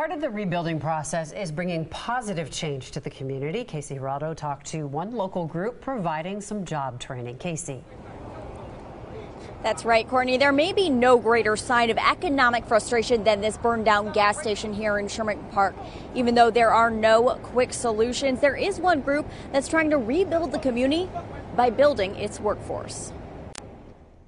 Part of the rebuilding process is bringing positive change to the community. Casey Geraldo talked to one local group providing some job training. Casey. That's right, Courtney. There may be no greater sign of economic frustration than this burned down gas station here in Sherman Park. Even though there are no quick solutions, there is one group that's trying to rebuild the community by building its workforce.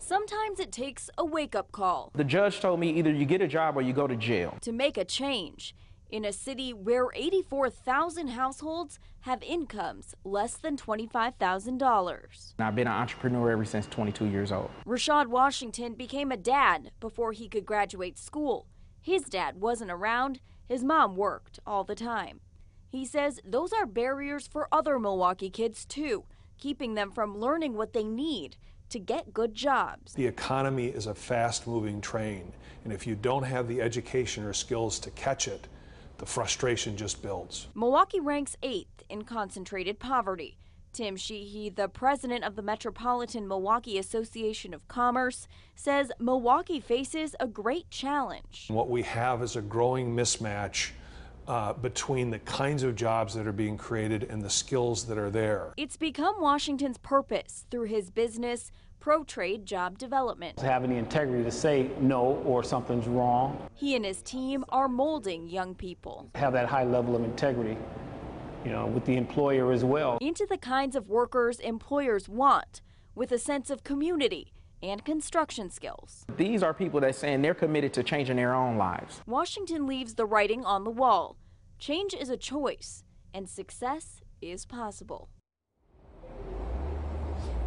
Sometimes it takes a wake up call. The judge told me either you get a job or you go to jail. To make a change in a city where 84,000 households have incomes less than $25,000. I've been an entrepreneur ever since 22 years old. Rashad Washington became a dad before he could graduate school. His dad wasn't around, his mom worked all the time. He says those are barriers for other Milwaukee kids too, keeping them from learning what they need to get good jobs. The economy is a fast moving train, and if you don't have the education or skills to catch it, the frustration just builds. Milwaukee ranks eighth in concentrated poverty. Tim Sheehy, the president of the Metropolitan Milwaukee Association of Commerce, says Milwaukee faces a great challenge. What we have is a growing mismatch uh, between the kinds of jobs that are being created and the skills that are there. It's become Washington's purpose through his business, Pro Trade Job Development. Having the integrity to say no or something's wrong. He and his team are molding young people. Have that high level of integrity, you know, with the employer as well. Into the kinds of workers employers want, with a sense of community and construction skills. These are people that saying they're committed to changing their own lives. Washington leaves the writing on the wall. Change is a choice, and success is possible.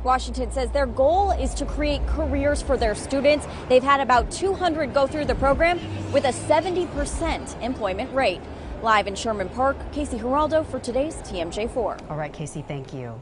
Washington says their goal is to create careers for their students. They've had about 200 go through the program with a 70% employment rate. Live in Sherman Park, Casey Geraldo for today's TMJ4. All right, Casey, thank you.